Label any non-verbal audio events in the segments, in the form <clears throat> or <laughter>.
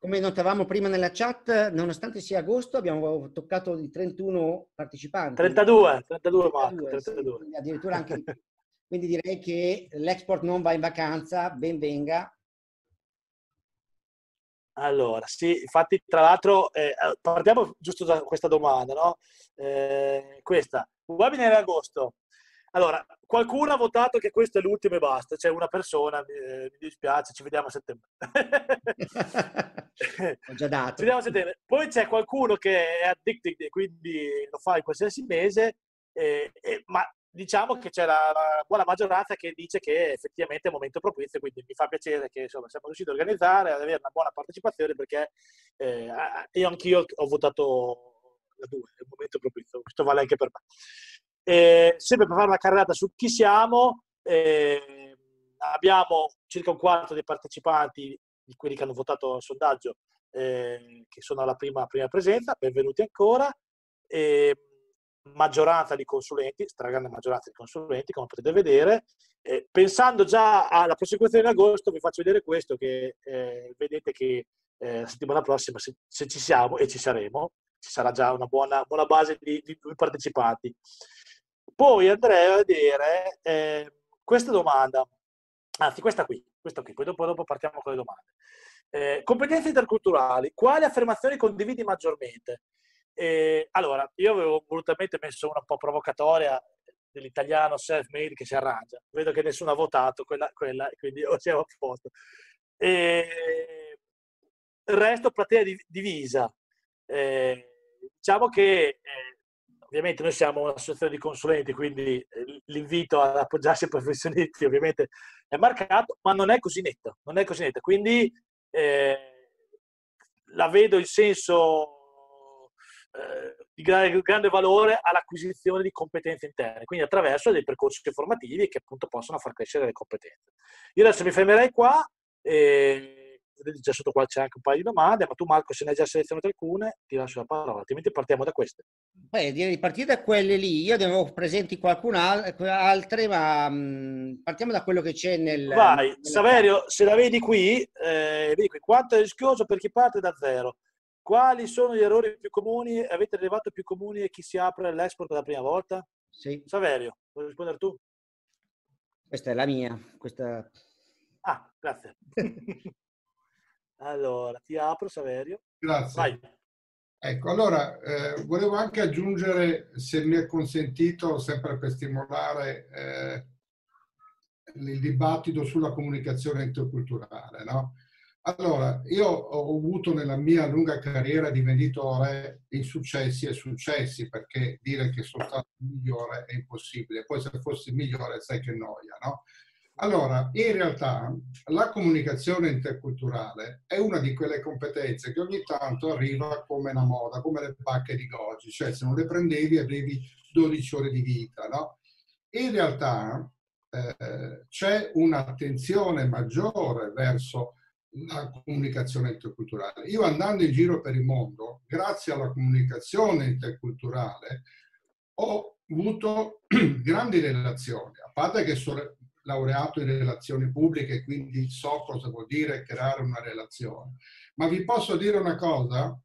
Come notavamo prima nella chat, nonostante sia agosto, abbiamo toccato i 31 partecipanti. 32, 32 Marco, 32. Sì, addirittura anche Quindi direi che l'export non va in vacanza, ben venga. Allora, sì, infatti tra l'altro eh, partiamo giusto da questa domanda, no? Eh, questa, webinar in agosto, allora, qualcuno ha votato che questo è l'ultimo e basta, c'è una persona, eh, mi dispiace, ci vediamo a settembre. <laughs> Ho già dato. Ci vediamo a settembre. Poi c'è qualcuno che è addicted e quindi lo fa in qualsiasi mese, eh, eh, ma diciamo che c'è la, la, buona maggioranza che dice che effettivamente è un momento propizio, quindi mi fa piacere che insomma, siamo riusciti a organizzare, ad avere una buona partecipazione perché eh, io anch'io ho votato la 2, è un momento propizio, questo vale anche per me. Eh, sempre per fare una carrellata su chi siamo, eh, abbiamo circa un quarto dei partecipanti, di quelli che hanno votato al sondaggio, eh, che sono alla prima, prima presenza, benvenuti ancora. maggioranza di consulenti, stragrande maggioranza di consulenti, come potete vedere. pensando già alla prosecuzione di agosto, vi faccio vedere questo, che eh, vedete che eh, la settimana prossima, se, se, ci siamo e ci saremo, ci sarà già una buona, buona base di, di partecipanti. Poi andrei a vedere eh, questa domanda, anzi questa qui, questa qui, poi dopo, dopo partiamo con le domande. Eh, competenze interculturali, quali affermazioni condividi maggiormente? Eh, allora, io avevo volutamente messo una un po' provocatoria dell'italiano self-made che si arrangia. Vedo che nessuno ha votato quella, quella quindi <laughs> siamo a posto. Eh, il resto, platea divisa. Eh, diciamo che eh, ovviamente noi siamo un'associazione di consulenti, quindi eh, l'invito ad appoggiarsi ai professionisti ovviamente è marcato, ma non è così netto, non è così netto. Quindi eh, la vedo il senso eh, di grande, grande, valore all'acquisizione di competenze interne, quindi attraverso dei percorsi formativi che appunto possono far crescere le competenze. Io adesso mi fermerei qua. E vedete già sotto qua c'è anche un paio di domande, ma tu Marco se ne hai già selezionate alcune, ti lascio la parola, altrimenti partiamo da queste. Beh, direi di partire da quelle lì, io ne avevo presenti qualcun'altra, ma mh, partiamo da quello che c'è nel... Vai, Saverio, se la vedi qui, eh, vedi qui, quanto è rischioso per chi parte da zero? Quali sono gli errori più comuni? Avete rilevato più comuni e chi si apre all'export per la prima volta? Sì. Saverio, vuoi rispondere tu? Questa è la mia. Questa... Ah, grazie. <laughs> Allora, ti apro Saverio. Grazie. Vai. Ecco, allora eh, volevo anche aggiungere, se mi è consentito, sempre per stimolare eh, il dibattito sulla comunicazione interculturale. No? Allora, io ho avuto nella mia lunga carriera di venditore insuccessi e successi, perché dire che sono stato migliore è impossibile. Poi se fossi migliore sai che noia, no? Allora, in realtà la comunicazione interculturale è una di quelle competenze che ogni tanto arriva come una moda, come le pacche di Goggi, cioè se non le prendevi avevi 12 ore di vita, no? In realtà eh, c'è un'attenzione maggiore verso la comunicazione interculturale. Io andando in giro per il mondo, grazie alla comunicazione interculturale, ho avuto <clears throat> grandi relazioni, a parte che sono laureato in relazioni pubbliche, quindi so cosa vuol dire creare una relazione. Ma vi posso dire una cosa,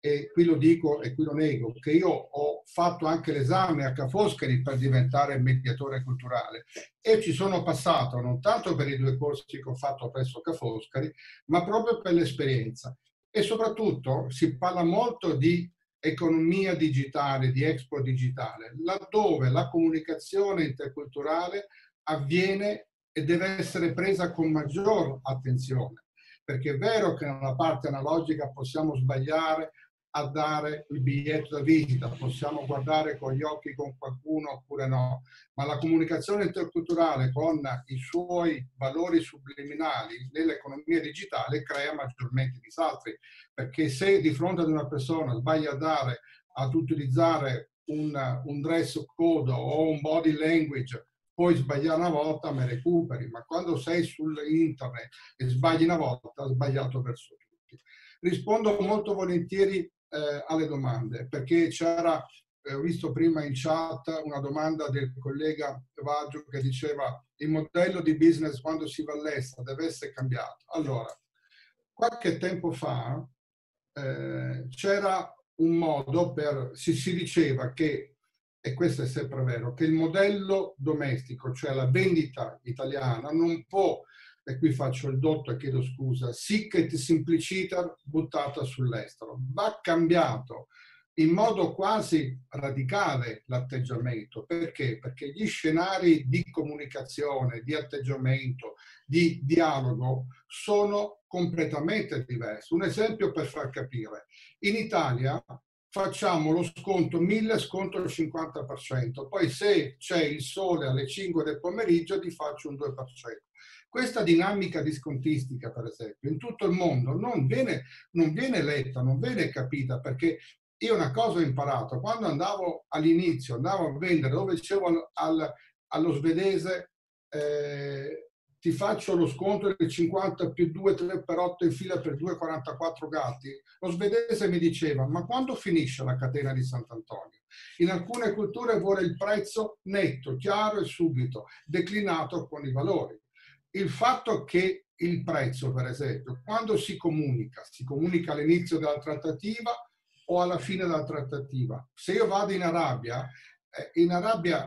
e qui lo dico e qui lo nego, che io ho fatto anche l'esame a Ca' Foscari per diventare mediatore culturale e ci sono passato non tanto per i due corsi che ho fatto presso Ca' Foscari, ma proprio per l'esperienza. E soprattutto si parla molto di economia digitale, di expo digitale, laddove la comunicazione interculturale avviene e deve essere presa con maggior attenzione, perché è vero che nella parte analogica possiamo sbagliare a dare il biglietto da visita, possiamo guardare con gli occhi con qualcuno oppure no, ma la comunicazione interculturale con i suoi valori subliminali nell'economia digitale crea maggiormente disastri, perché se di fronte ad una persona sbaglia a dare, ad utilizzare un, un dress code o un body language puoi sbagliare una volta, ma recuperi, ma quando sei su internet e sbagli una volta, hai sbagliato verso tutti. Rispondo molto volentieri eh, alle domande, perché c'era eh, ho visto prima in chat una domanda del collega Vaggio che diceva il modello di business quando si va all'estero deve essere cambiato. Allora, qualche tempo fa eh, c'era un modo per, si, si diceva che, e questo è sempre vero, che il modello domestico, cioè la vendita italiana, non può, e qui faccio il dotto e chiedo scusa, sic et simpliciter buttata sull'estero. Va cambiato in modo quasi radicale l'atteggiamento. Perché? Perché gli scenari di comunicazione, di atteggiamento, di dialogo sono completamente diversi. Un esempio per far capire. In Italia facciamo lo sconto 1000 sconto il 50%, poi se c'è il sole alle 5 del pomeriggio ti faccio un 2%. Questa dinamica di scontistica, per esempio, in tutto il mondo non viene, non viene letta, non viene capita, perché io una cosa ho imparato, quando andavo all'inizio, andavo a vendere, dove dicevo al, allo svedese eh, ti faccio lo sconto del 50 più 2, 3 per 8 in fila per 2,44 gatti, lo svedese mi diceva, ma quando finisce la catena di Sant'Antonio? In alcune culture vuole il prezzo netto, chiaro e subito, declinato con i valori. Il fatto che il prezzo, per esempio, quando si comunica, si comunica all'inizio della trattativa, o alla fine della trattativa. Se io vado in Arabia, eh, in Arabia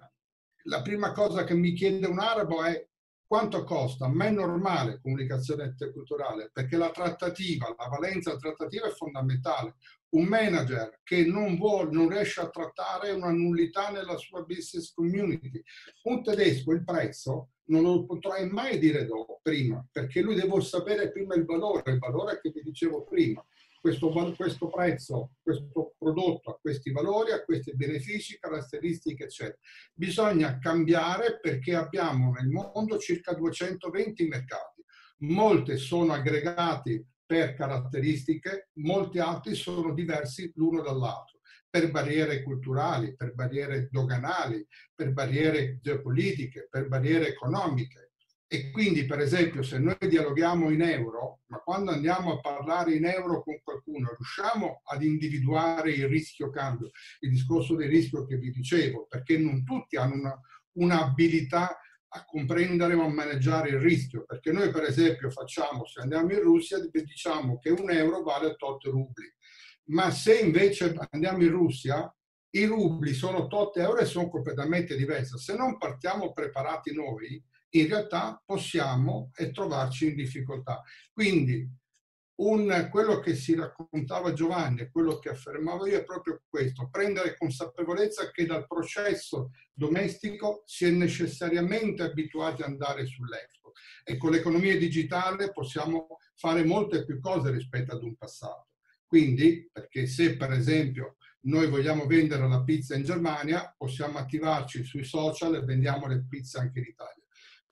la prima cosa che mi chiede un arabo è quanto costa. A me è normale comunicazione interculturale perché la trattativa, la valenza trattativa è fondamentale. Un manager che non, vuole, non riesce a trattare una nullità nella sua business community. Un tedesco il prezzo non lo potrai mai dire dopo, prima, perché lui deve sapere prima il valore, il valore che vi dicevo prima questo, questo prezzo, questo prodotto a questi valori, a questi benefici, caratteristiche, eccetera. Bisogna cambiare perché abbiamo nel mondo circa 220 mercati. Molte sono aggregati per caratteristiche, molti altri sono diversi l'uno dall'altro per barriere culturali, per barriere doganali, per barriere geopolitiche, per barriere economiche. E quindi, per esempio, se noi dialoghiamo in euro, ma quando andiamo a parlare in euro con qualcuno, riusciamo ad individuare il rischio cambio, il discorso del rischio che vi dicevo, perché non tutti hanno una, un'abilità a comprendere o a maneggiare il rischio, perché noi per esempio facciamo, se andiamo in Russia, diciamo che un euro vale 8 rubli, ma se invece andiamo in Russia, i rubli sono 8 euro e sono completamente diversi. Se non partiamo preparati noi, in realtà possiamo trovarci in difficoltà. Quindi un, quello che si raccontava Giovanni e quello che affermavo io è proprio questo, prendere consapevolezza che dal processo domestico si è necessariamente abituati ad andare sull'export e con l'economia digitale possiamo fare molte più cose rispetto ad un passato. Quindi, perché se per esempio noi vogliamo vendere la pizza in Germania, possiamo attivarci sui social e vendiamo le pizze anche in Italia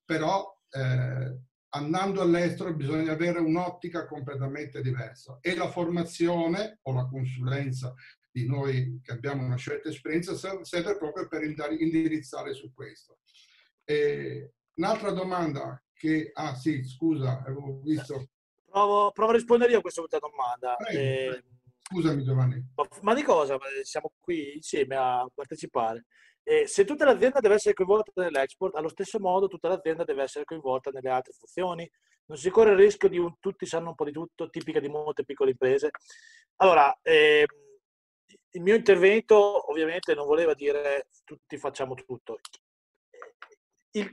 però eh, andando all'estero bisogna avere un'ottica completamente diversa e la formazione o la consulenza di noi che abbiamo una certa esperienza serve proprio per indirizzare su questo. E un'altra domanda che, ah sì, scusa, avevo visto. Provo, provo a rispondere io a questa domanda. Prego, eh, Scusami Giovanni. Ma, ma di cosa? Siamo qui insieme a partecipare. E se tutta l'azienda deve essere coinvolta nell'export, allo stesso modo tutta l'azienda deve essere coinvolta nelle altre funzioni. Non si corre il rischio di un tutti sanno un po' di tutto, tipica di molte piccole imprese. Allora, eh, il mio intervento ovviamente non voleva dire tutti facciamo tutto. Il,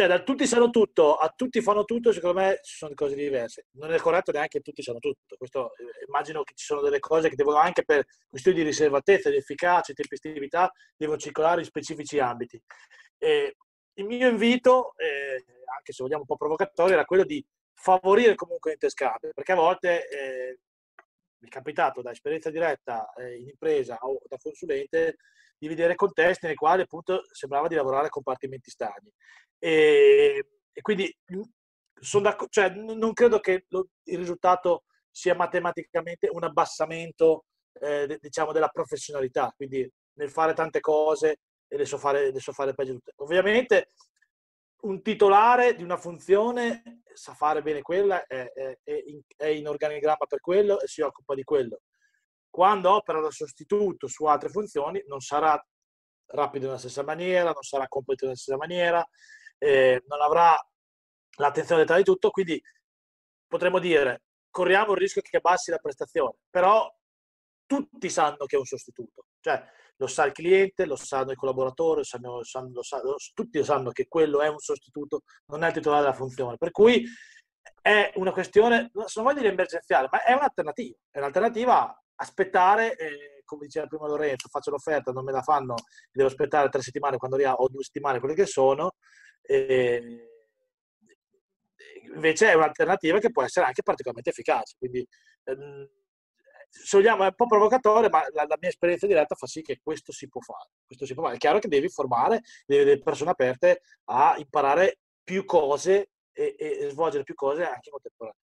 cioè da tutti sanno tutto a tutti fanno tutto, secondo me ci sono cose diverse. Non è corretto neanche tutti sanno tutto. Questo, eh, immagino che ci sono delle cose che devono anche per questioni di riservatezza, di efficacia, di tempestività, devono circolare in specifici ambiti. E il mio invito, eh, anche se vogliamo un po' provocatorio, era quello di favorire comunque l'interscambio, perché a volte eh, mi è capitato da esperienza diretta eh, in impresa o da consulente di vedere contesti nei quali appunto sembrava di lavorare a compartimenti stagni. E, e quindi cioè, non credo che lo, il risultato sia matematicamente un abbassamento eh, diciamo della professionalità, quindi nel fare tante cose e le so fare, le so fare peggio tutte. Ovviamente un titolare di una funzione sa fare bene quella, è, è, è, in, è, in, organigramma per quello e si occupa di quello. Quando opera da sostituto su altre funzioni non sarà rapido nella stessa maniera, non sarà completo nella stessa maniera, eh, non avrà l'attenzione dettagliata di tutto, quindi potremmo dire corriamo il rischio che abbassi la prestazione, però tutti sanno che è un sostituto, cioè lo sa il cliente, lo sanno i collaboratori, lo sanno, lo sanno, lo sanno, tutti sanno che quello è un sostituto, non è il titolare della funzione, per cui è una questione, non voglio dire emergenziale, ma è un'alternativa, è un'alternativa aspettare, eh, come diceva prima Lorenzo, faccio l'offerta, non me la fanno, devo aspettare tre settimane quando arriva, o due settimane quelle che sono, eh, invece è un'alternativa che può essere anche particolarmente efficace. Quindi ehm, vogliamo, è un po' provocatore, ma la, la, mia esperienza diretta fa sì che questo si può fare. Questo si può fare. È chiaro che devi formare, devi avere persone aperte a imparare più cose e, e svolgere più cose anche in contemporanea.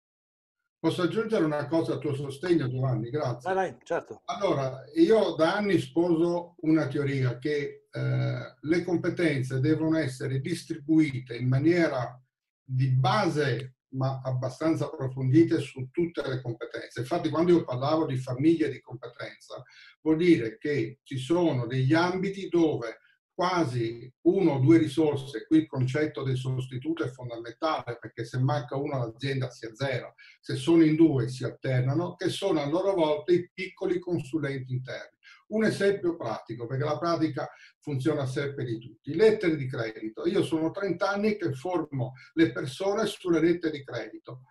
Posso aggiungere una cosa a tuo sostegno, Giovanni? Grazie. Vai, vai, certo. Allora, io da anni sposo una teoria che eh, le competenze devono essere distribuite in maniera di base ma abbastanza approfondite su tutte le competenze. Infatti quando io parlavo di famiglia di competenza, vuol dire che ci sono degli ambiti dove quasi uno o due risorse, qui il concetto del sostituto è fondamentale perché se manca uno l'azienda si azzera, se sono in due si alternano, che sono a loro volta i piccoli consulenti interni. Un esempio pratico, perché la pratica funziona sempre di tutti. Lettere di credito. Io sono 30 anni che formo le persone sulle lettere di credito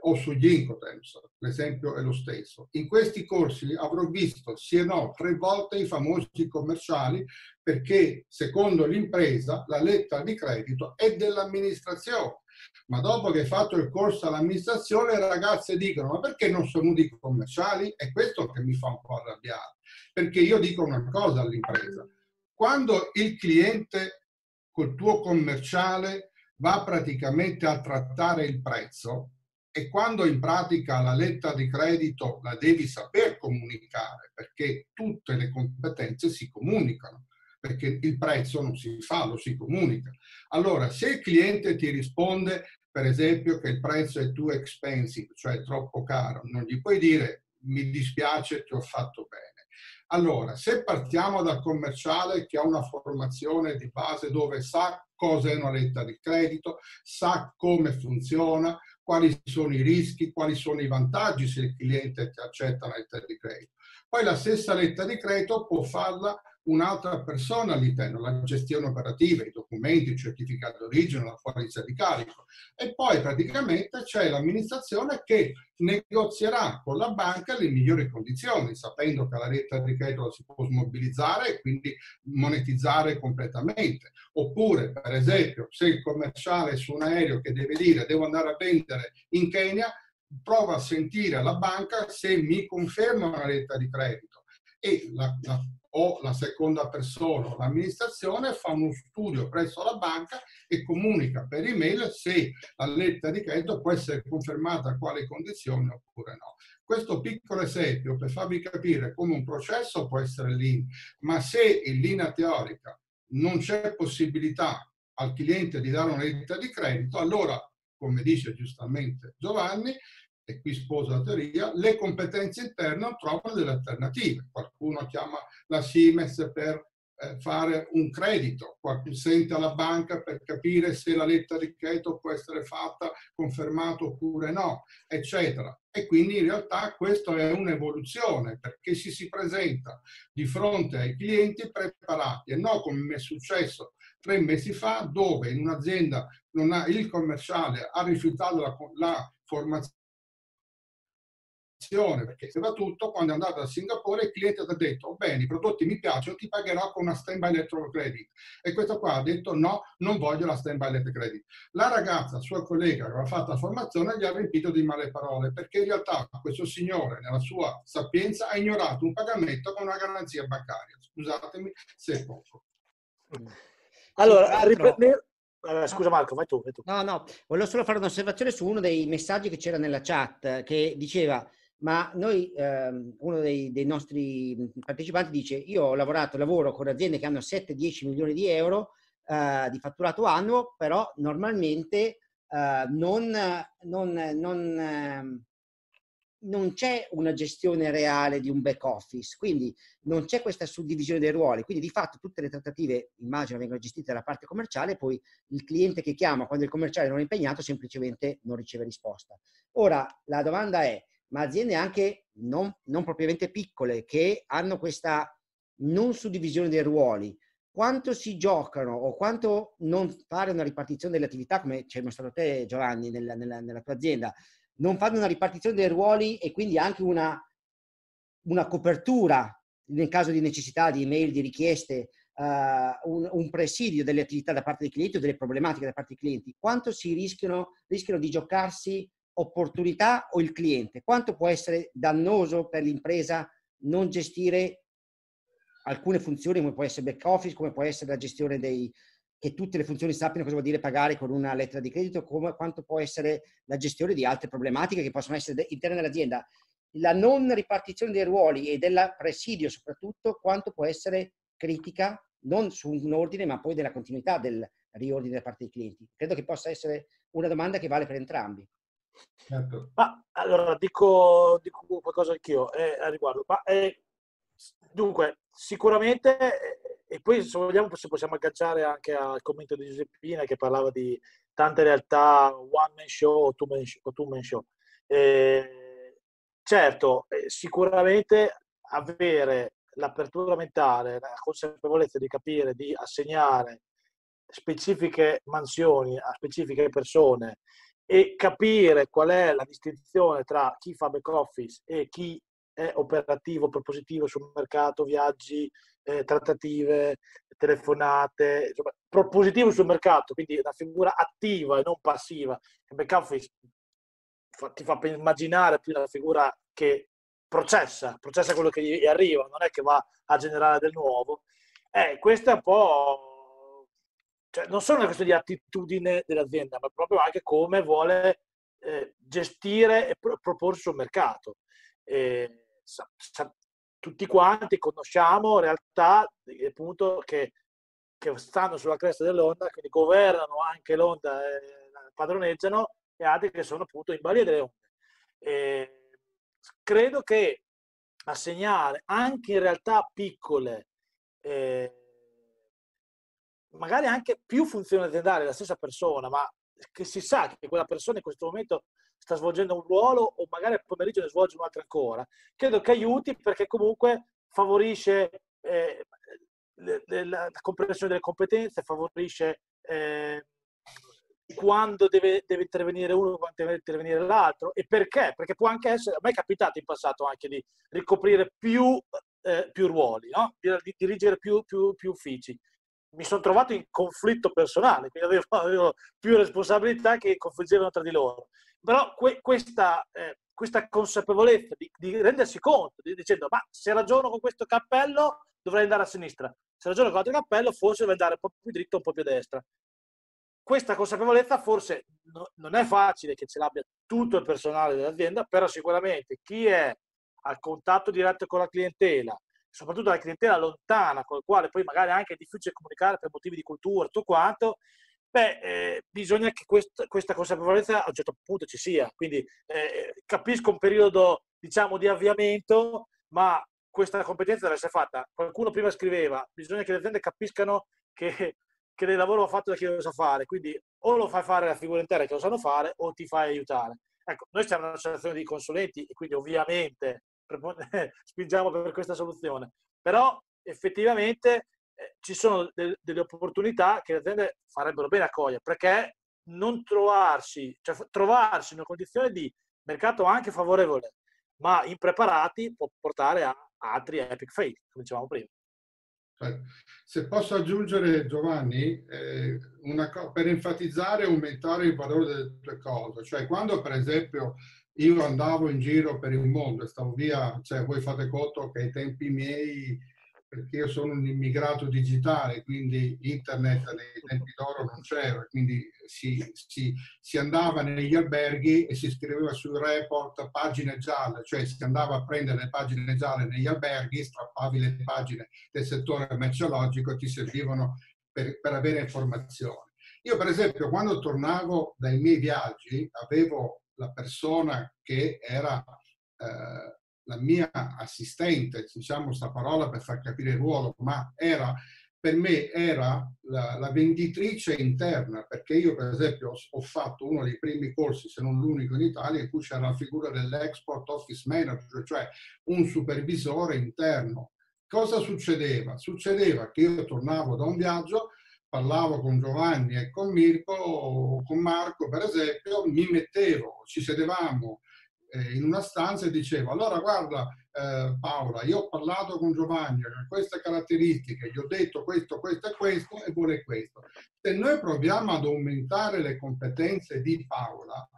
o sugli Incoterms, l'esempio è lo stesso. In questi corsi avrò visto sì e no tre volte i famosi commerciali perché secondo l'impresa la lettera di credito è dell'amministrazione. Ma dopo che hai fatto il corso all'amministrazione le ragazze dicono ma perché non sono venuti i commerciali? È questo che mi fa un po' arrabbiare. Perché io dico una cosa all'impresa. Quando il cliente col tuo commerciale va praticamente a trattare il prezzo, e quando in pratica la lettera di credito la devi saper comunicare, perché tutte le competenze si comunicano, perché il prezzo non si fa, lo si comunica. Allora, se il cliente ti risponde, per esempio, che il prezzo è too expensive, cioè troppo caro, non gli puoi dire mi dispiace, ti ho fatto bene. Allora, se partiamo dal commerciale che ha una formazione di base dove sa cosa è una lettera di credito, sa come funziona, quali sono i rischi, quali sono i vantaggi se il cliente accetta una lettera di credito. Poi la stessa lettera di credito può farla un'altra persona all'interno, la gestione operativa, i documenti, il certificato d'origine, la forza di carico. E poi praticamente c'è l'amministrazione che negozierà con la banca le migliori condizioni, sapendo che la lettera di credito si può smobilizzare e quindi monetizzare completamente. Oppure, per esempio, se il commerciale su un aereo che deve dire devo andare a vendere in Kenya, prova a sentire la banca se mi conferma una lettera di credito e la, la o la seconda persona o l'amministrazione fa uno studio presso la banca e comunica per email se la lettera di credito può essere confermata a quali condizioni oppure no. Questo piccolo esempio per farvi capire come un processo può essere lean, ma se in linea teorica non c'è possibilità al cliente di dare una lettera di credito, allora, come dice giustamente Giovanni, e qui sposo la teoria, le competenze interne trovano delle alternative. Qualcuno chiama la Siemens per eh, fare un credito, qualcuno sente alla banca per capire se la lettera di credito può essere fatta, confermata oppure no, eccetera. E quindi in realtà questa è un'evoluzione perché si si presenta di fronte ai clienti preparati e non come mi è successo tre mesi fa dove in un'azienda il commerciale ha rifiutato la, la formazione perché soprattutto quando è andato a Singapore il cliente ti ha detto bene i prodotti mi piacciono ti pagherò con una stand by letter credit. E questo qua ha detto no non voglio la stand by letter credit. La ragazza sua collega che aveva fatto la formazione gli ha riempito di male parole perché in realtà questo signore nella sua sapienza ha ignorato un pagamento con una garanzia bancaria. Scusatemi se è poco. Allora riprendere Uh, scusa Marco, vai tu, vai tu. No, no, volevo solo fare un'osservazione su uno dei messaggi che c'era nella chat che diceva ma noi, ehm, uno dei, dei, nostri partecipanti dice, io ho lavorato, lavoro con aziende che hanno 7-10 milioni di euro eh, di fatturato annuo, però normalmente eh, non, non, non, ehm, non c'è una gestione reale di un back office, quindi non c'è questa suddivisione dei ruoli, quindi di fatto tutte le trattative, immagino, vengono gestite dalla parte commerciale, poi il cliente che chiama quando il commerciale non è impegnato semplicemente non riceve risposta. Ora, la domanda è, ma aziende anche non, non propriamente piccole che hanno questa non suddivisione dei ruoli, quanto si giocano o quanto non fare una ripartizione delle attività, come ci hai mostrato te Giovanni nella, nella, nella tua azienda, non fanno una ripartizione dei ruoli e quindi anche una, una copertura nel caso di necessità di email, di richieste, uh, un, un, presidio delle attività da parte dei clienti o delle problematiche da parte dei clienti, quanto si rischiano, rischiano di giocarsi opportunità o il cliente? Quanto può essere dannoso per l'impresa non gestire alcune funzioni come può essere back office, come può essere la gestione dei, che tutte le funzioni sappiano cosa vuol dire pagare con una lettera di credito, come, quanto può essere la gestione di altre problematiche che possono essere interne all'azienda. La non ripartizione dei ruoli e del presidio soprattutto, quanto può essere critica, non su un ordine, ma poi della continuità del riordine da parte dei clienti. Credo che possa essere una domanda che vale per entrambi. Certo. Ma allora dico, dico qualcosa anch'io eh, a riguardo. Ma, eh, dunque, sicuramente e poi se vogliamo possiamo agganciare anche al commento di Giuseppina che parlava di tante realtà one man show o two man show. Two man show. Eh, certo, eh, sicuramente avere l'apertura mentale, la consapevolezza di capire, di assegnare specifiche mansioni a specifiche persone e capire qual è la distinzione tra chi fa back office e chi è operativo, propositivo sul mercato, viaggi, eh, trattative, telefonate, insomma, propositivo sul mercato, quindi una figura attiva e non passiva. Il back office ti fa immaginare più una figura che processa, processa quello che gli arriva, non è che va a generare del nuovo. Eh, questo è un po'... Cioè, non solo una questione di attitudine dell'azienda, ma proprio anche come vuole eh, gestire e pro- proporsi sul mercato. Eh, sa- sa- tutti quanti conosciamo realtà appunto che, che stanno sulla cresta dell'onda, quindi governano anche l'onda, e padroneggiano e altri che sono appunto in balia delle onde. Credo che assegnare anche in realtà piccole, eh, magari anche più funzioni aziendali alla stessa persona, ma che si sa che quella persona in questo momento sta svolgendo un ruolo o magari al pomeriggio ne svolge un altro ancora, credo che aiuti perché comunque favorisce eh, la comprensione delle competenze, favorisce eh, quando deve, deve, intervenire uno, quando deve intervenire l'altro e perché? Perché può anche essere, a me è capitato in passato anche di ricoprire più, eh, più ruoli, no? di, dirigere più, più, più uffici mi sono trovato in conflitto personale, quindi avevo, <laughs> avevo più responsabilità che confliggevano tra di loro. Però que, questa, eh, questa, consapevolezza di, di, rendersi conto, di, dicendo ma se ragiono con questo cappello dovrei andare a sinistra, se ragiono con l'altro cappello forse dovrei andare un po' più dritto, un po' più a destra. Questa consapevolezza forse no, non è facile che ce l'abbia tutto il personale dell'azienda, però sicuramente chi è al contatto diretto con la clientela, soprattutto la clientela lontana, con la quale poi magari anche è difficile comunicare per motivi di cultura, tutto quanto, beh, eh, bisogna che quest- questa consapevolezza a un certo punto ci sia. Quindi eh, capisco un periodo, diciamo, di avviamento, ma questa competenza deve essere fatta. Qualcuno prima scriveva, bisogna che le aziende capiscano che, che il lavoro va fatto da chi lo sa fare, quindi o lo fai fare la figura intera che lo sanno fare o ti fai aiutare. Ecco, noi siamo un'associazione di consulenti e quindi ovviamente <laughs> spingiamo per questa soluzione. Però effettivamente eh, ci sono de- delle opportunità che le aziende farebbero bene a cogliere, perché non trovarsi, cioè trovarsi in una condizione di mercato anche favorevole, ma impreparati può portare a altri epic fail, come dicevamo prima. Se posso aggiungere, Giovanni, eh, co- per enfatizzare e aumentare il valore delle tue cose, cioè quando per esempio io andavo in giro per il mondo e stavo via, cioè voi fate conto che ai tempi miei, perché io sono un immigrato digitale, quindi internet nei tempi d'oro non c'era, quindi si, si, si andava negli alberghi e si scriveva sul report pagine gialle, cioè si andava a prendere le pagine gialle negli alberghi, strappavi le pagine del settore meteorologico, ti servivano per, per avere informazioni. Io per esempio quando tornavo dai miei viaggi avevo la persona che era eh, la mia assistente, diciamo questa parola per far capire il ruolo, ma era per me era la, la, venditrice interna, perché io per esempio ho, ho, fatto uno dei primi corsi, se non l'unico in Italia, in cui c'era la figura dell'export office manager, cioè un supervisore interno. Cosa succedeva? Succedeva che io tornavo da un viaggio, parlavo con Giovanni e con Mirko, con Marco per esempio, mi mettevo, ci sedevamo eh, in una stanza e dicevo, allora guarda, eh, Paola, io ho parlato con Giovanni con queste caratteristiche, gli ho detto questo, questo e questo e vuole questo. Se noi proviamo ad aumentare le competenze di Paola,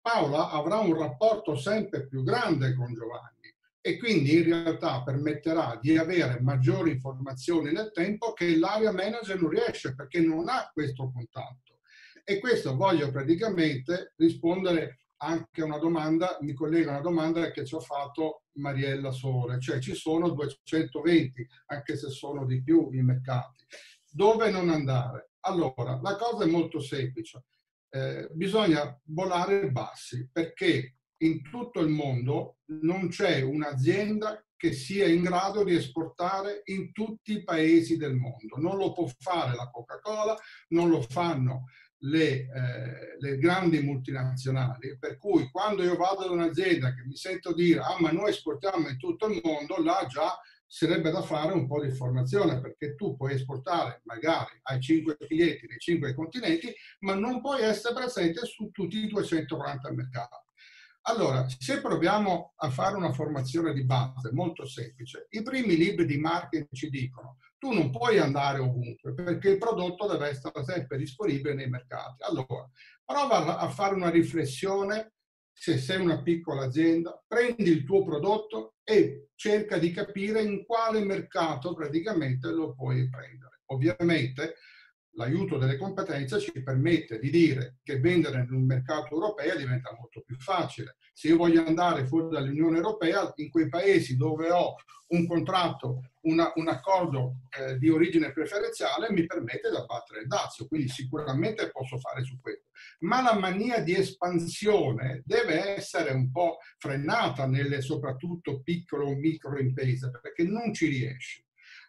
Paola avrà un rapporto sempre più grande con Giovanni e quindi in realtà permetterà di avere maggiori informazioni nel tempo che l'area manager non riesce perché non ha questo contatto. E questo voglio praticamente rispondere anche una domanda, mi collega a una domanda che ci ha fatto Mariella Sole, cioè ci sono 220, anche se sono di più i mercati. Dove non andare? Allora, la cosa è molto semplice. Eh, bisogna volare bassi perché in tutto il mondo non c'è un'azienda che sia in grado di esportare in tutti i paesi del mondo. Non lo può fare la Coca-Cola, non lo fanno le, eh, le, grandi multinazionali, per cui quando io vado ad un'azienda che mi sento dire ah ma noi esportiamo in tutto il mondo, là già sarebbe da fare un po' di formazione perché tu puoi esportare magari ai cinque clienti dei cinque continenti, ma non puoi essere presente su tutti i 240 mercati. Allora, se proviamo a fare una formazione di base molto semplice, i primi libri di marketing ci dicono tu non puoi andare ovunque perché il prodotto deve essere sempre disponibile nei mercati. Allora, prova a fare una riflessione se sei una piccola azienda, prendi il tuo prodotto e cerca di capire in quale mercato praticamente lo puoi prendere. Ovviamente l'aiuto delle competenze ci permette di dire che vendere in un mercato europeo diventa molto più facile. Se io voglio andare fuori dall'Unione Europea, in quei paesi dove ho un contratto, una, un accordo eh, di origine preferenziale, mi permette di abbattere il dazio, quindi sicuramente posso fare su questo. Ma la mania di espansione deve essere un po' frenata nelle soprattutto piccole o micro imprese, perché non ci riesce.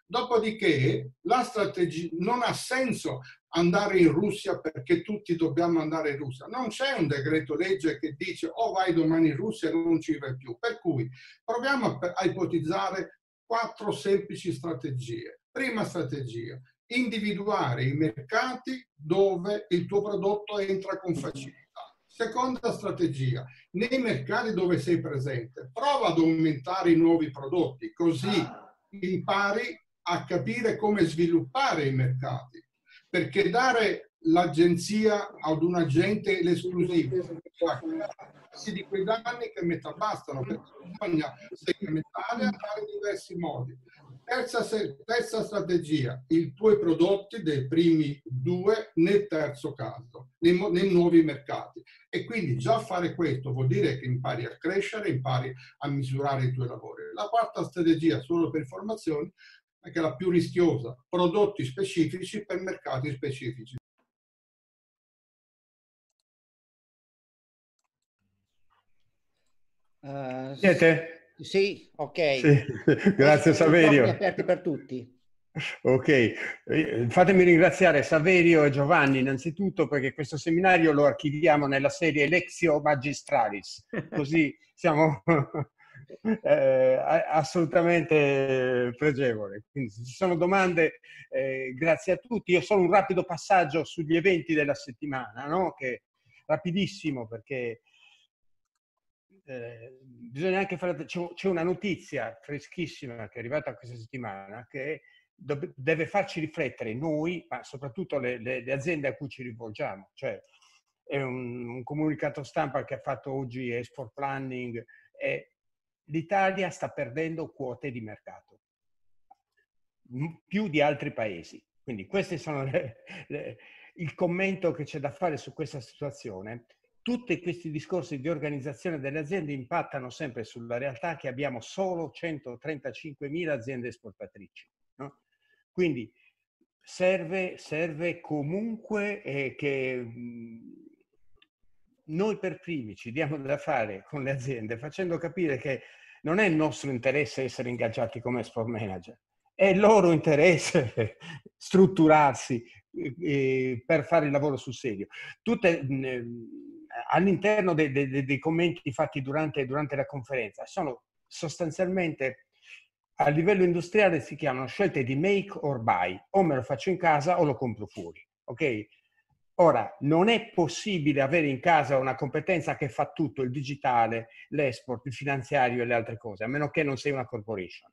Dopodiché la strategia non ha senso andare in Russia perché tutti dobbiamo andare in Russia. Non c'è un decreto legge che dice o oh, vai domani in Russia e non ci vai più. Per cui proviamo a ipotizzare quattro semplici strategie. Prima strategia, individuare i mercati dove il tuo prodotto entra con facilità. Seconda strategia, nei mercati dove sei presente, prova ad aumentare i nuovi prodotti, così ah. impari a capire come sviluppare i mercati, perché dare l'agenzia ad un agente l'esclusivo di quei danni che metà bastano, perché bisogna segmentare e andare in diversi modi. Terza, terza, strategia, i tuoi prodotti dei primi due nel terzo caso, nei, nei, nuovi mercati. E quindi già fare questo vuol dire che impari a crescere, impari a misurare i tuoi lavori. La quarta strategia, solo per informazioni, che è la più rischiosa, prodotti specifici per mercati specifici. Uh, Siete? Sì, ok. Sì. <laughs> Grazie Saverio. aperti per tutti. Ok, eh, fatemi ringraziare Saverio e Giovanni innanzitutto perché questo seminario lo archiviamo nella serie Lexio Magistralis, <laughs> così siamo eh, assolutamente pregevole. Quindi se ci sono domande, eh, grazie a tutti. Io solo un rapido passaggio sugli eventi della settimana, no? che rapidissimo perché eh, bisogna anche fare... C'è una notizia freschissima che è arrivata questa settimana che deve farci riflettere noi, ma soprattutto le, le, le aziende a cui ci rivolgiamo. Cioè, è un, un, comunicato stampa che ha fatto oggi Export Planning e l'Italia sta perdendo quote di mercato, più di altri paesi. Quindi questo le, il commento che c'è da fare su questa situazione. Tutti questi discorsi di organizzazione delle aziende impattano sempre sulla realtà che abbiamo solo 135.000 aziende esportatrici. No? Quindi serve, serve comunque eh, che noi per primi ci diamo da fare con le aziende facendo capire che non è il nostro interesse essere ingaggiati come export manager, è il loro interesse <laughs> strutturarsi eh, per fare il lavoro sul serio. Tutte, eh, all'interno dei, dei, dei, commenti fatti durante, durante la conferenza sono sostanzialmente a livello industriale si chiamano scelte di make or buy, o me lo faccio in casa o lo compro fuori, ok? Ora, non è possibile avere in casa una competenza che fa tutto, il digitale, l'export, il finanziario e le altre cose, a meno che non sei una corporation.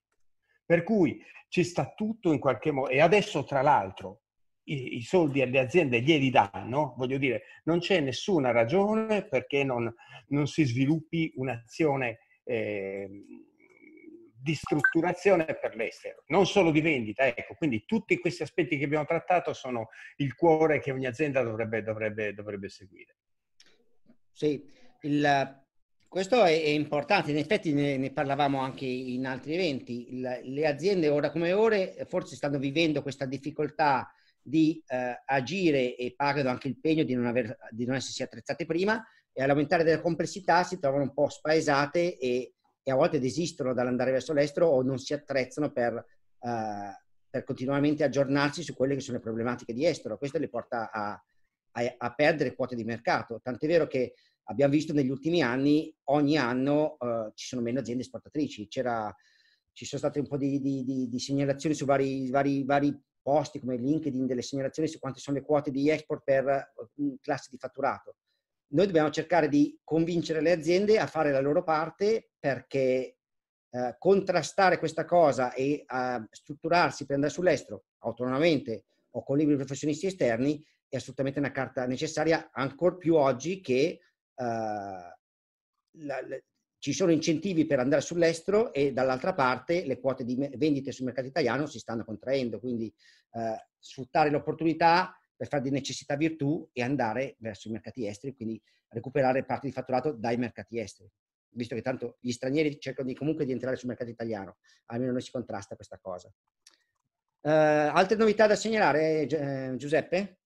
Per cui ci sta tutto in qualche modo. E adesso, tra l'altro, i, i soldi alle aziende glieli danno, voglio dire, non c'è nessuna ragione perché non, non si sviluppi un'azione eh, di strutturazione per l'estero, non solo di vendita. Ecco, quindi tutti questi aspetti che abbiamo trattato sono il cuore che ogni azienda dovrebbe, dovrebbe, dovrebbe seguire. Sì, il, questo è, è, importante, in effetti ne, ne, parlavamo anche in altri eventi. Il, le aziende ora come ore forse stanno vivendo questa difficoltà di eh, agire e pagano anche il pegno di non, aver, di non essersi attrezzate prima e all'aumentare della complessità si trovano un po' spaesate e e a volte desistono dall'andare verso l'estero o non si attrezzano per, uh, per, continuamente aggiornarsi su quelle che sono le problematiche di estero. Questo le porta a, a, a perdere quote di mercato. Tant'è vero che abbiamo visto negli ultimi anni, ogni anno uh, ci sono meno aziende esportatrici. C'era, ci sono state un po' di, di, di, di segnalazioni su vari, vari, vari, posti come LinkedIn, delle segnalazioni su quante sono le quote di export per uh, classe di fatturato noi dobbiamo cercare di convincere le aziende a fare la loro parte perché eh, contrastare questa cosa e eh, strutturarsi per andare sull'estero autonomamente o con libri professionisti esterni è assolutamente una carta necessaria, ancora più oggi che eh, la, la, ci sono incentivi per andare sull'estero e dall'altra parte le quote di vendite sul mercato italiano si stanno contraendo, quindi eh, sfruttare l'opportunità per fare di necessità virtù e andare verso i mercati esteri, quindi recuperare parte di fatturato dai mercati esteri, visto che tanto gli stranieri cercano di, comunque di entrare sul mercato italiano, almeno non si contrasta questa cosa. Uh, altre novità da segnalare, eh, Giuseppe?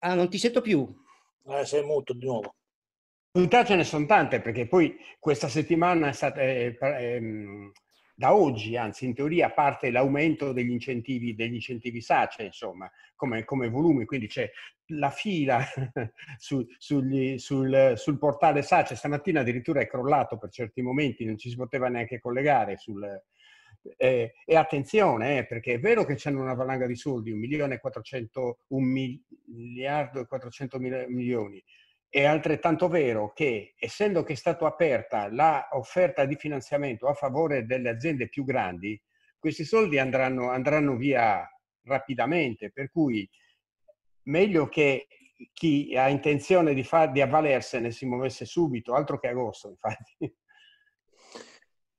Ah, non ti sento più. Eh, sei muto di nuovo. Novità ce ne sono tante, perché poi questa settimana è stata... Da oggi, anzi in teoria parte l'aumento degli incentivi, degli incentivi SACE, insomma, come, come volumi, quindi c'è la fila <laughs> su, sugli, sul, sul, portale SACE, stamattina addirittura è crollato per certi momenti, non ci si poteva neanche collegare sul, eh, e attenzione, eh, perché è vero che c'è una valanga di soldi, un milione e 400, un miliardo e 400 milioni, è altrettanto vero che, essendo che è stata aperta l'offerta di finanziamento a favore delle aziende più grandi, questi soldi andranno, andranno via rapidamente, per cui meglio che chi ha intenzione di, far, di avvalersene si muovesse subito, altro che agosto, infatti.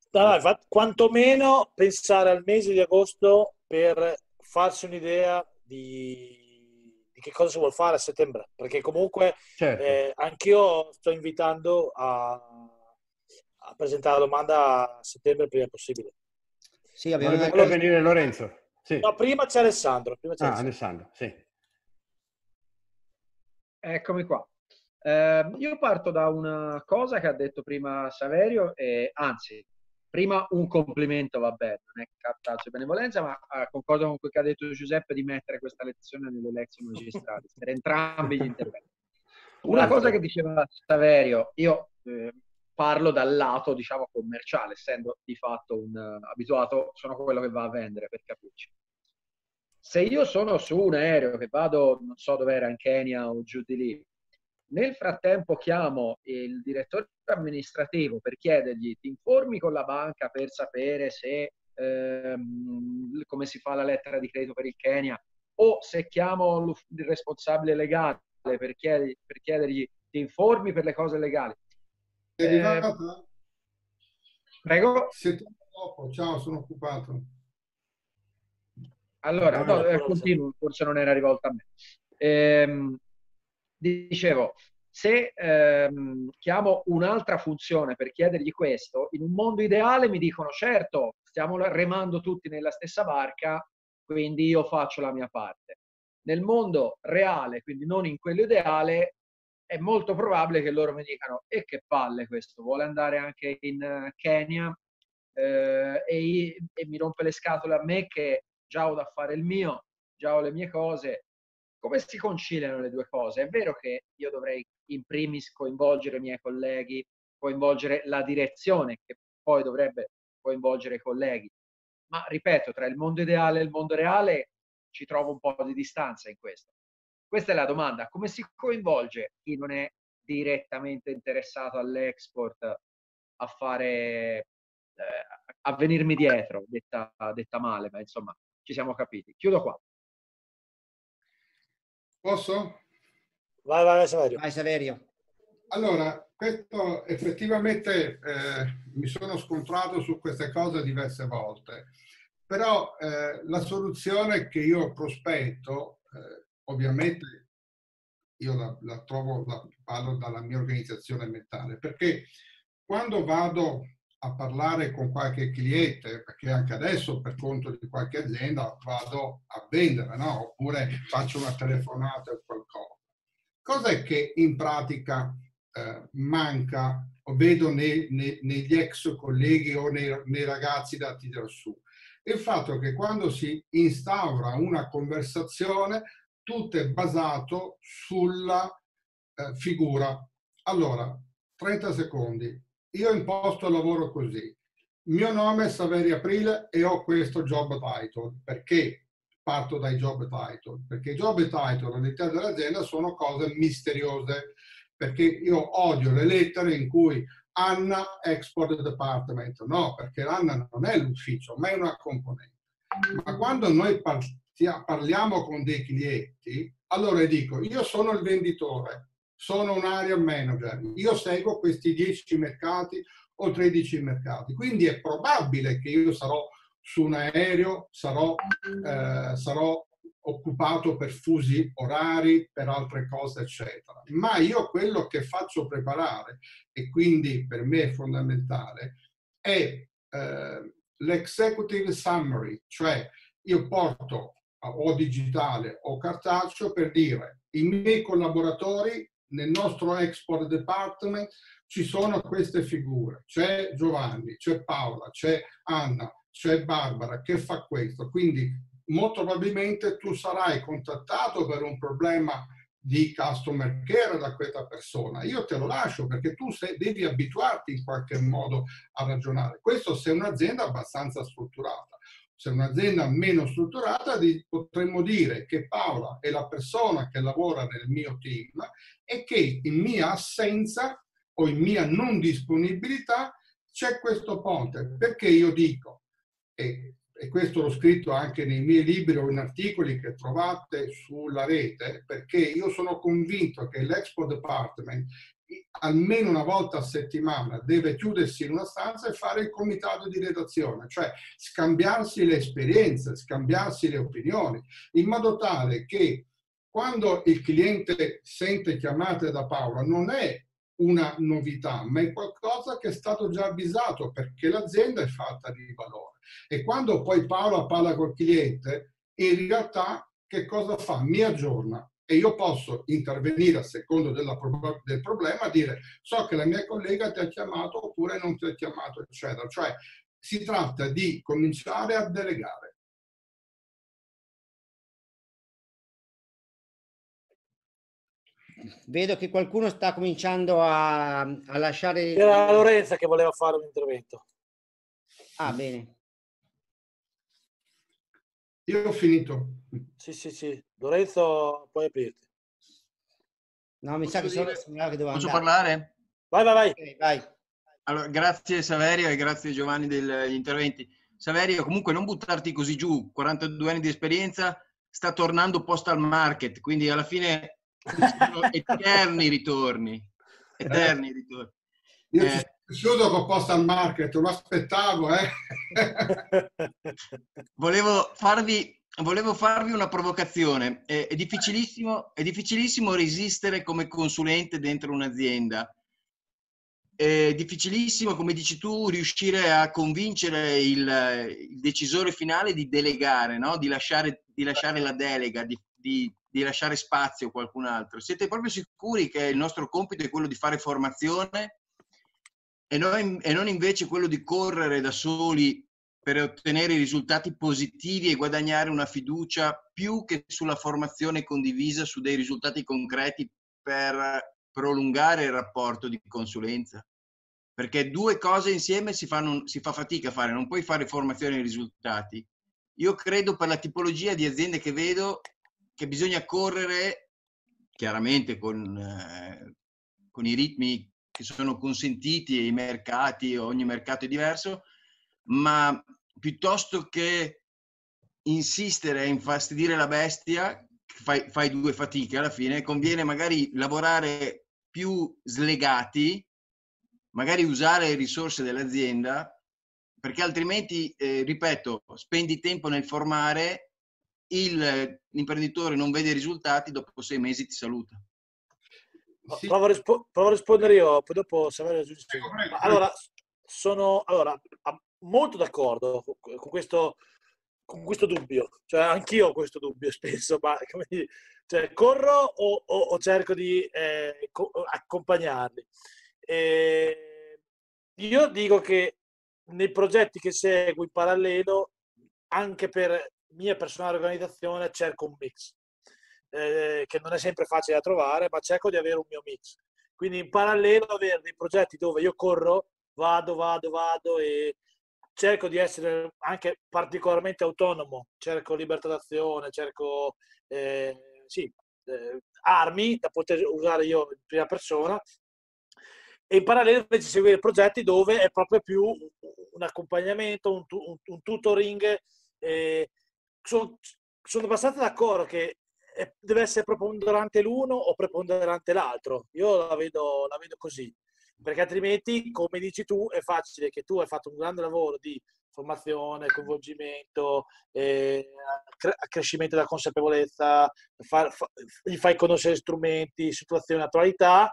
Dai, quantomeno pensare al mese di agosto per farsi un'idea di che cosa si vuole fare a settembre, perché comunque certo. eh, anch'io sto invitando a, a, presentare la domanda a settembre il prima possibile. Sì, abbiamo detto venire Lorenzo. Sì. No, prima c'è Alessandro. Prima c'è ah, Alessandro. Alessandro, sì. Eccomi qua. Eh, io parto da una cosa che ha detto prima Saverio, e anzi, prima un complimento va bene, non è captazio e benevolenza, ma eh, concordo con quel che ha detto Giuseppe di mettere questa lezione nelle lezioni magistrali per entrambi gli interventi. <laughs> Una cosa che diceva Saverio, io eh, parlo dal lato, diciamo, commerciale, essendo di fatto un uh, abituato, sono quello che va a vendere, per capirci. Se io sono su un aereo che vado, non so dove era, in Kenya o giù di lì, nel frattempo chiamo il direttore amministrativo per chiedergli ti informi con la banca per sapere se ehm, come si fa la lettera di credito per il Kenya o se chiamo il responsabile legale per, chiedergli, per chiedergli ti informi per le cose legali. È arrivata? Eh, prego. Dopo, ciao, sono occupato. Allora, no, no, continuo, forse non era rivolta a me. Ehm, dicevo, se ehm, chiamo un'altra funzione per chiedergli questo, in un mondo ideale mi dicono certo, stiamo remando tutti nella stessa barca, quindi io faccio la mia parte. Nel mondo reale, quindi non in quello ideale, è molto probabile che loro mi dicano e che palle questo, vuole andare anche in eh, Kenya eh, e, e, mi rompe le scatole a me che già ho da fare il mio, già ho le mie cose. Come si conciliano le due cose? È vero che io dovrei in primis coinvolgere i miei colleghi, coinvolgere la direzione che poi dovrebbe coinvolgere i colleghi, ma ripeto, tra il mondo ideale e il mondo reale ci trovo un po' di distanza in questo. Questa è la domanda, come si coinvolge chi non è direttamente interessato all'export a fare, eh, a venirmi dietro, detta, detta male, ma insomma ci siamo capiti. Chiudo qua. Posso? Vai, vai, Saverio. Vai, Saverio. Allora, questo effettivamente eh, mi sono scontrato su queste cose diverse volte, però eh, la soluzione che io prospetto, eh, ovviamente io la, la trovo, la parlo dalla mia organizzazione mentale, perché quando vado a parlare con qualche cliente, perché anche adesso per conto di qualche azienda vado a vendere, no? oppure faccio una telefonata o qualcosa. Cos'è che in pratica eh, manca, o vedo nei, nei, negli ex colleghi o nei, nei ragazzi dati da su? Il fatto che quando si instaura una conversazione, tutto è basato sulla eh, figura. Allora, 30 secondi. Io imposto il lavoro così. mio nome è Saverio Aprile e ho questo job title. Perché parto dai job title? Perché i job title all'interno dell'azienda sono cose misteriose perché io odio le lettere in cui Anna Export Department, no, perché Anna non è l'ufficio, ma è una componente. Ma quando noi parliamo con dei clienti, allora dico, io sono il venditore, sono un area manager, io seguo questi 10 mercati o 13 mercati, quindi è probabile che io sarò su un aereo, sarò, eh, sarò occupato per fusi orari, per altre cose, eccetera. Ma io quello che faccio preparare, e quindi per me è fondamentale, è eh, l'executive summary, cioè io porto o digitale o cartaceo per dire i miei collaboratori nel nostro export department ci sono queste figure, c'è Giovanni, c'è Paola, c'è Anna, c'è Barbara che fa questo, quindi molto probabilmente tu sarai contattato per un problema di customer care da questa persona. Io te lo lascio perché tu sei, devi abituarti in qualche modo a ragionare. Questo se un'azienda abbastanza strutturata. Se un'azienda meno strutturata, potremmo dire che Paola è la persona che lavora nel mio team e che in mia assenza o in mia non disponibilità c'è questo ponte. Perché io dico, e e questo l'ho scritto anche nei miei libri o in articoli che trovate sulla rete, perché io sono convinto che l'Expo Department almeno una volta a settimana deve chiudersi in una stanza e fare il comitato di redazione, cioè scambiarsi le esperienze, scambiarsi le opinioni, in modo tale che quando il cliente sente chiamate da Paola non è una novità, ma è qualcosa che è stato già avvisato perché l'azienda è fatta di valore. E quando poi Paola parla col cliente, in realtà che cosa fa? Mi aggiorna e io posso intervenire a secondo della, del problema, dire so che la mia collega ti ha chiamato oppure non ti ha chiamato, eccetera. Cioè si tratta di cominciare a delegare. Vedo che qualcuno sta cominciando a, a lasciare... Era Lorenza che voleva fare un intervento. Ah, bene. Io ho finito. Sì, sì, sì. Lorenzo, puoi aprirti. No, mi Posso sa che sono il che devo Posso andare. parlare? Vai, vai, vai. Okay, vai. Allora, grazie Saverio e grazie Giovanni degli interventi. Saverio, comunque non buttarti così giù, 42 anni di esperienza, sta tornando postal market, quindi alla fine <laughs> sono eterni ritorni. Eterni ritorni. Io eh, cresciuto con postal market, lo aspettavo, eh. <laughs> volevo, farvi, volevo farvi una provocazione. È, è, difficilissimo, è difficilissimo resistere come consulente dentro un'azienda. È difficilissimo, come dici tu, riuscire a convincere il, il decisore finale di delegare, no? di, lasciare, di, lasciare, la delega, di, di di lasciare spazio a qualcun altro? Siete proprio sicuri che il nostro compito è quello di fare formazione e, noi, e non invece quello di correre da soli per ottenere risultati positivi e guadagnare una fiducia più che sulla formazione condivisa su dei risultati concreti per prolungare il rapporto di consulenza? Perché due cose insieme si, fanno, si fa fatica a fare, non puoi fare formazione e risultati. Io credo per la tipologia di aziende che vedo che bisogna correre chiaramente con, eh, con i ritmi che sono consentiti ai mercati, ogni mercato è diverso, ma piuttosto che insistere a infastidire la bestia, fai, fai due fatiche alla fine, conviene magari lavorare più slegati, magari usare le risorse dell'azienda, perché altrimenti, eh, ripeto, spendi tempo nel formare, il, l'imprenditore non vede i risultati, dopo sei mesi ti saluta. Sì. Provo, a rispo- provo, a rispondere io, poi dopo Saverio aggiunge. Allora, sono allora, molto d'accordo con questo, con questo dubbio, cioè anch'io ho questo dubbio <laughs> spesso, ma come dire, cioè, corro o, o, o, cerco di eh, co- accompagnarli? E io dico che nei progetti che seguo in parallelo, anche per mia personale organizzazione, cerco un mix eh, che non è sempre facile da trovare, ma cerco di avere un mio mix. Quindi in parallelo avere dei progetti dove io corro, vado, vado, vado e cerco di essere anche particolarmente autonomo, cerco libertà d'azione, cerco eh, sì, eh, armi da poter usare io in prima persona e in parallelo invece seguire progetti dove è proprio più un accompagnamento, un, un, un tutoring. Eh, sono, sono abbastanza d'accordo che deve essere preponderante l'uno o preponderante l'altro. Io la vedo, la vedo così, perché altrimenti, come dici tu, è facile che tu hai fatto un grande lavoro di formazione, coinvolgimento, eh, accrescimento della consapevolezza, far, fa, gli fai conoscere strumenti, situazioni, attualità,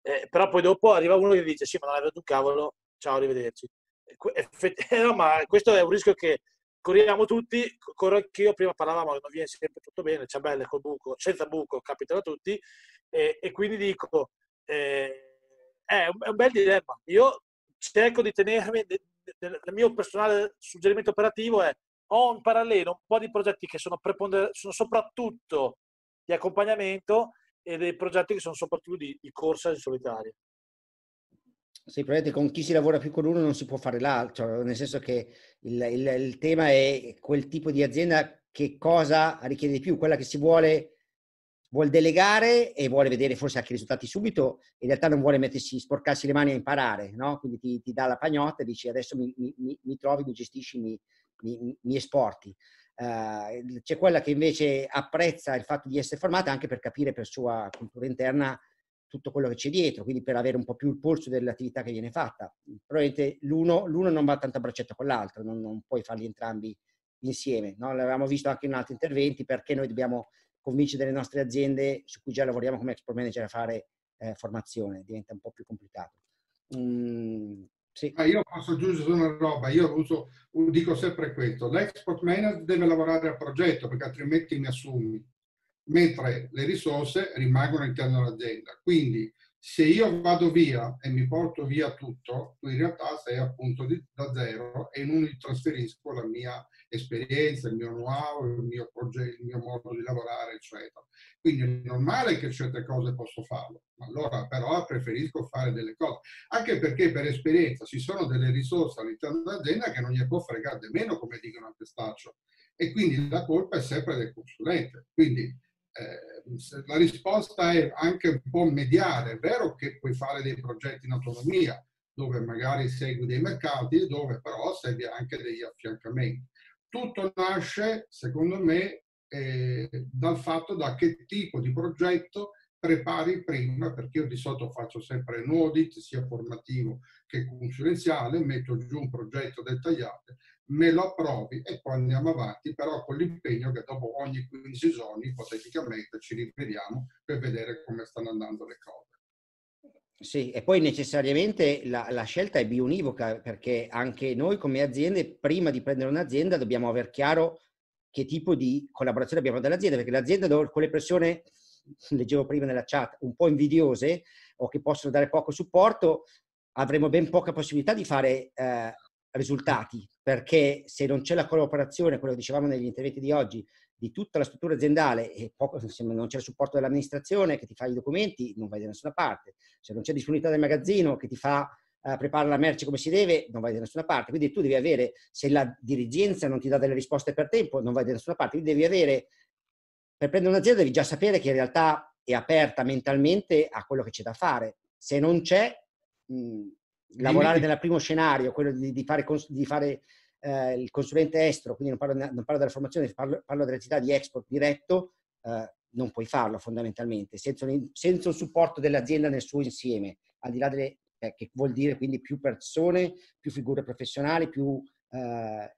eh, però poi dopo arriva uno che dice sì, ma non hai venuto un cavolo, ciao, arrivederci. <laughs> Eh, ma questo è un rischio che corriamo tutti, corro anch'io, prima parlavamo non viene sempre tutto bene, c'è belle col buco, senza buco, capitano a tutti, e, e quindi dico, eh, è, un, è, un, bel dilemma. Io cerco di tenermi, il mio personale suggerimento operativo è, ho in parallelo un po' di progetti che sono, sono soprattutto di accompagnamento e dei progetti che sono soprattutto di, di corsa in solitaria. Sì, probabilmente con chi si lavora più con uno non si può fare l'altro, nel senso che il, il, il, tema è quel tipo di azienda che cosa richiede di più, quella che si vuole, vuole delegare e vuole vedere forse anche i risultati subito, in realtà non vuole mettersi, sporcarsi le mani a imparare, no? quindi ti, ti dà la pagnotta e dici adesso mi, mi, mi trovi, mi gestisci, mi, mi esporti. Uh, c'è quella che invece apprezza il fatto di essere formata anche per capire per sua cultura interna tutto quello che c'è dietro, quindi per avere un po' più il polso dell'attività che viene fatta. Probabilmente l'uno, l'uno non va tanto a braccetto con l'altro, non, non puoi farli entrambi insieme. No? L'avevamo visto anche in altri interventi, perché noi dobbiamo convincere le nostre aziende su cui già lavoriamo come export manager a fare eh, formazione, diventa un po' più complicato. Mm, sì. ah, io posso aggiungere una roba, io uso, dico sempre questo, l'export manager deve lavorare a progetto perché altrimenti mi assumi mentre le risorse rimangono all'interno dell'azienda. Quindi se io vado via e mi porto via tutto, tu in realtà sei appunto di, da zero e non trasferisco la mia esperienza, il mio know-how, il mio, progetto, il mio modo di lavorare, eccetera. Quindi è normale che certe cose posso farlo, ma allora però preferisco fare delle cose, anche perché per esperienza ci sono delle risorse all'interno dell'azienda che non gli può fregare nemmeno, come dicono a testaccio, e quindi la colpa è sempre del consulente. Quindi la risposta è anche un po' mediare. È vero che puoi fare dei progetti in autonomia, dove magari segui dei mercati, dove però segui anche degli affiancamenti. Tutto nasce, secondo me, eh, dal fatto da che tipo di progetto prepari prima, perché io di solito faccio sempre un audit, sia formativo che consulenziale, metto giù un progetto dettagliato me lo approvi e poi andiamo avanti, però con l'impegno che dopo ogni 15 giorni ipoteticamente ci rivediamo per vedere come stanno andando le cose. Sì, e poi necessariamente la, la, scelta è bionivoca perché anche noi come aziende, prima di prendere un'azienda, dobbiamo aver chiaro che tipo di collaborazione abbiamo dall'azienda, perché l'azienda con le persone, leggevo prima nella chat, un po' invidiose o che possono dare poco supporto, avremo ben poca possibilità di fare eh, risultati, perché se non c'è la collaborazione, quello che dicevamo negli interventi di oggi, di tutta la struttura aziendale e poco, se non c'è il supporto dell'amministrazione che ti fa i documenti, non vai da nessuna parte. Se non c'è disponibilità del magazzino che ti fa uh, prepara la merce come si deve, non vai da nessuna parte. Quindi tu devi avere, se la dirigenza non ti dà delle risposte per tempo, non vai da nessuna parte. Quindi devi avere, per prendere un'azienda devi già sapere che in realtà è aperta mentalmente a quello che c'è da fare. Se non c'è, mh, lavorare nel primo scenario, quello di, di fare, di fare eh, il consulente estero, quindi non parlo, non parlo della formazione, parlo, parlo dell'attività di export diretto, eh, non puoi farlo fondamentalmente, senza un, senza un, supporto dell'azienda nel suo insieme, al di là delle, eh, che vuol dire quindi più persone, più figure professionali, più eh,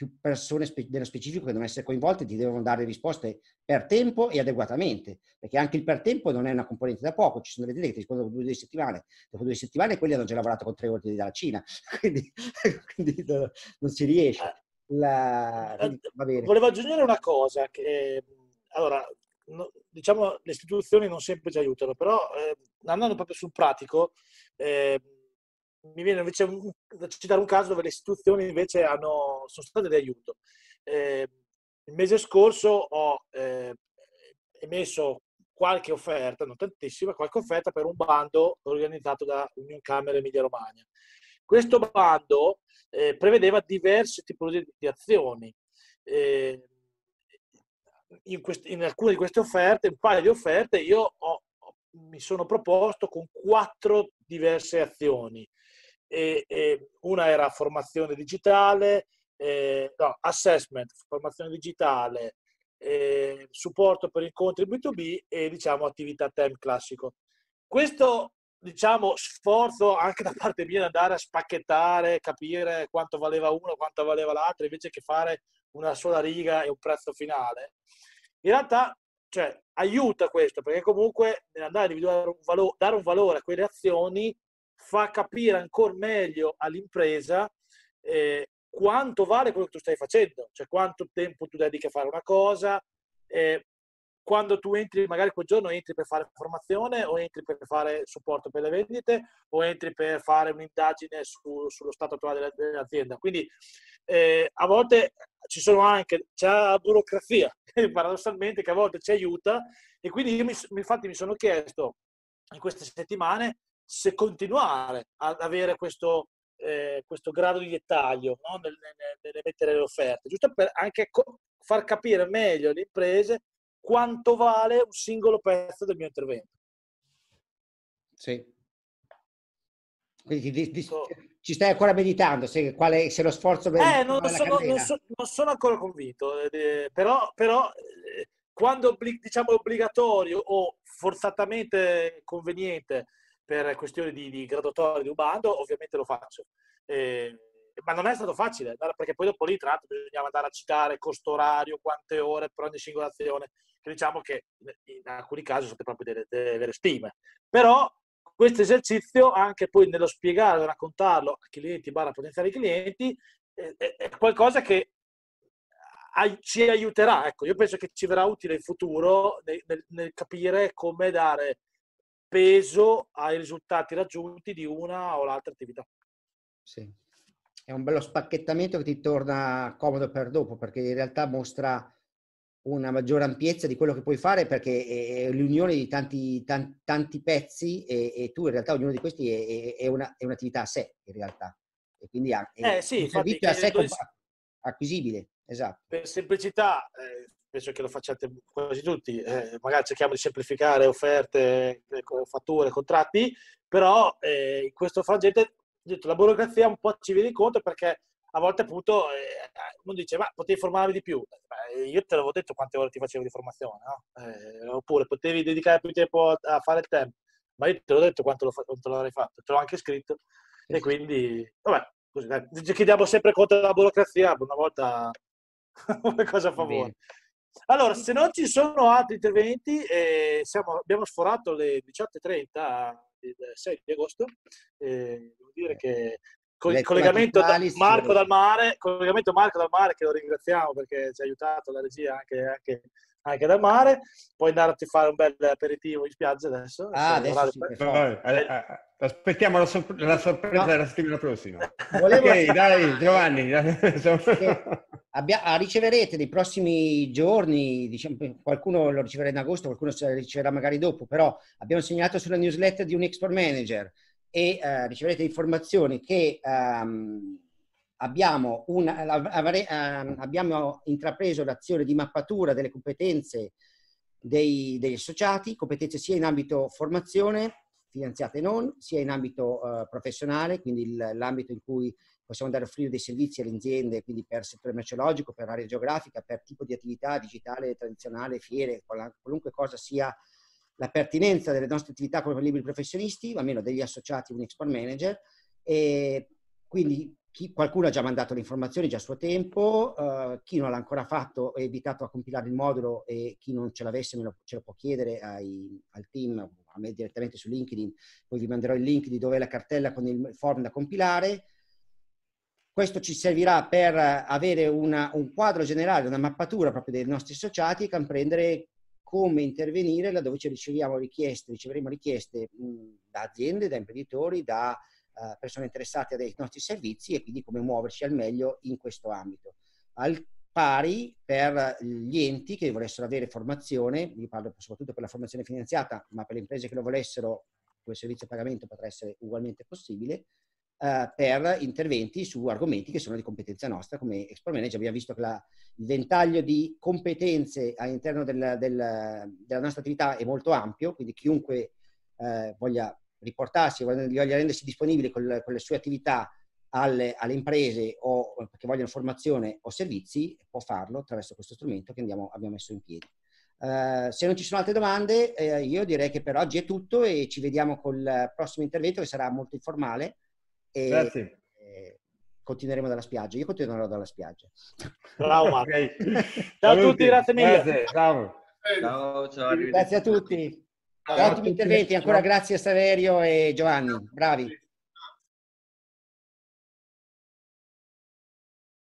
più persone spe- dello specifico che devono essere coinvolte ti devono dare risposte per tempo e adeguatamente, perché anche il per tempo non è una componente da poco, ci sono delle aziende che ti rispondono dopo due settimane, dopo due settimane quelli hanno già lavorato con tre ordini dalla Cina, <laughs> quindi, <laughs> quindi non si riesce. Eh, La, quindi, Volevo aggiungere una cosa, che allora, no, diciamo le istituzioni non sempre ci aiutano, però eh, andando proprio sul pratico, eh, mi viene invece da citare un caso dove le istituzioni invece hanno, sono state di aiuto. Eh, il mese scorso ho eh, emesso qualche offerta, non tantissima, qualche offerta per un bando organizzato da Union Camera Emilia Romagna. Questo bando eh, prevedeva diverse tipologie di azioni. Eh, in, quest- in, alcune di queste offerte, un paio di offerte, io ho, mi sono proposto con quattro diverse azioni e, e una era formazione digitale, eh, no, assessment, formazione digitale, eh, supporto per incontri B2B e diciamo attività TEM classico. Questo diciamo sforzo anche da parte mia di andare a spacchettare, capire quanto valeva uno, quanto valeva l'altro, invece che fare una sola riga e un prezzo finale. In realtà cioè, aiuta questo perché comunque nell'andare a individuare un valore, dare un valore a quelle azioni fa capire ancora meglio all'impresa eh, quanto vale quello che tu stai facendo, cioè quanto tempo tu dedichi a fare una cosa, eh, quando tu entri, magari quel giorno entri per fare formazione o entri per fare supporto per le vendite o entri per fare un'indagine su, sullo stato attuale dell'azienda. Quindi eh, a volte ci sono anche, c'è la burocrazia, <laughs> paradossalmente, che a volte ci aiuta e quindi io mi, infatti mi sono chiesto in queste settimane se continuare ad avere questo, eh, questo grado di dettaglio no? nel, nel, nel, mettere le offerte, giusto per anche co- far capire meglio alle imprese quanto vale un singolo pezzo del mio intervento. Sì. Quindi ti, ti, ci stai ancora meditando se, quale, se lo sforzo... Eh, non sono, non, so, non, sono, ancora convinto, eh, però, però eh, quando diciamo obbligatorio o forzatamente conveniente per questioni di, di graduatoria di un bando, ovviamente lo faccio. Eh, ma non è stato facile, perché poi dopo lì, tra l'altro, bisognava andare a citare costo orario, quante ore per ogni singola azione, che diciamo che in alcuni casi sono proprio delle, delle vere stime. Però questo esercizio, anche poi nello spiegare, raccontarlo a clienti, barra potenziali clienti, è, è qualcosa che ci aiuterà. Ecco, io penso che ci verrà utile in futuro nel, nel, nel capire come dare peso ai risultati raggiunti di una o l'altra attività. Sì, è un bello spacchettamento che ti torna comodo per dopo, perché in realtà mostra una maggiore ampiezza di quello che puoi fare perché è l'unione di tanti, tanti, tanti pezzi e, e, tu in realtà ognuno di questi è, è, una, è un'attività a sé in realtà e quindi è eh sì, un servizio a sé acquisibile esatto. per semplicità eh, penso che lo facciate quasi tutti, eh, magari cerchiamo di semplificare offerte, eh, fatture, contratti, però eh, in questo frangente detto, la burocrazia un po' ci viene incontro perché a volte appunto eh, uno dice ma potevi formarmi di più, Beh, io te l'avevo detto quante ore ti facevo di formazione, no? Eh, oppure potevi dedicare più tempo a, fare il tempo, ma io te l'ho detto quanto lo, quanto l'avrei fatto, te l'ho anche scritto e quindi vabbè, così, dai, chiediamo sempre conto della burocrazia, una volta <laughs> una cosa a favore. Allora, se non ci sono altri interventi, eh, siamo, abbiamo sforato le 18.30 il 6 di agosto. Eh, devo dire che Con, collegamento da, Marco dal mare, collegamento Marco dal mare che lo ringraziamo perché ci ha aiutato la regia anche, anche, anche dal mare. Puoi andare a fare un bel aperitivo in spiaggia adesso. Ah, adesso sì, per... aspettiamo la, sor- la sorpresa no. della settimana prossima. <laughs> Volevo... ok, dai Giovanni. <laughs> Abbia- ah, riceverete nei prossimi giorni, diciamo, qualcuno lo riceverà in agosto, qualcuno lo riceverà magari dopo, però abbiamo segnalato sulla newsletter di un export manager e uh, riceverete informazioni che um, abbiamo, una, avre, uh, abbiamo, intrapreso l'azione di mappatura delle competenze dei, degli associati, competenze sia in ambito formazione, finanziate non, sia in ambito uh, professionale, quindi l'ambito in cui possiamo andare a offrire dei servizi alle aziende, quindi per settore merceologico, per area geografica, per tipo di attività digitale, tradizionale, fiere, qualunque cosa sia la pertinenza delle nostre attività come liberi professionisti, almeno degli associati un export manager. E quindi chi, qualcuno ha già mandato le informazioni già a suo tempo, uh, chi non l'ha ancora fatto è invitato a compilare il modulo e chi non ce l'avesse lo, ce lo può chiedere ai, al team, a me direttamente su LinkedIn, poi vi manderò il link di dove è la cartella con il form da compilare. Questo ci servirà per avere una, un quadro generale, una mappatura proprio dei nostri associati e comprendere come intervenire laddove riceviamo richieste, riceveremo richieste mh, da aziende, da imprenditori, da uh, persone interessate ai nostri servizi e quindi come muoverci al meglio in questo ambito. Al pari per gli enti che volessero avere formazione, vi parlo soprattutto per la formazione finanziata, ma per le imprese che lo volessero, quel servizio a pagamento potrà essere ugualmente possibile, eh, per interventi su argomenti che sono di competenza nostra come Export Manager. Abbiamo visto che la, il ventaglio di competenze all'interno del, del, della nostra attività è molto ampio, quindi chiunque eh, voglia riportarsi, voglia, voglia rendersi disponibile con, con le sue attività alle, alle, imprese o che vogliono formazione o servizi, può farlo attraverso questo strumento che andiamo, abbiamo messo in piedi. Uh, se non ci sono altre domande, eh, io direi che per oggi è tutto e ci vediamo col prossimo intervento che sarà molto informale e, Grazie. E continueremo dalla spiaggia. Io continuerò dalla spiaggia. Bravo Marco. okay. Ciao a tutti, grazie mille. Grazie, ciao. Ciao, ciao grazie a tutti. Ciao, ottimi interventi, ancora grazie a Saverio e Giovanni, bravi.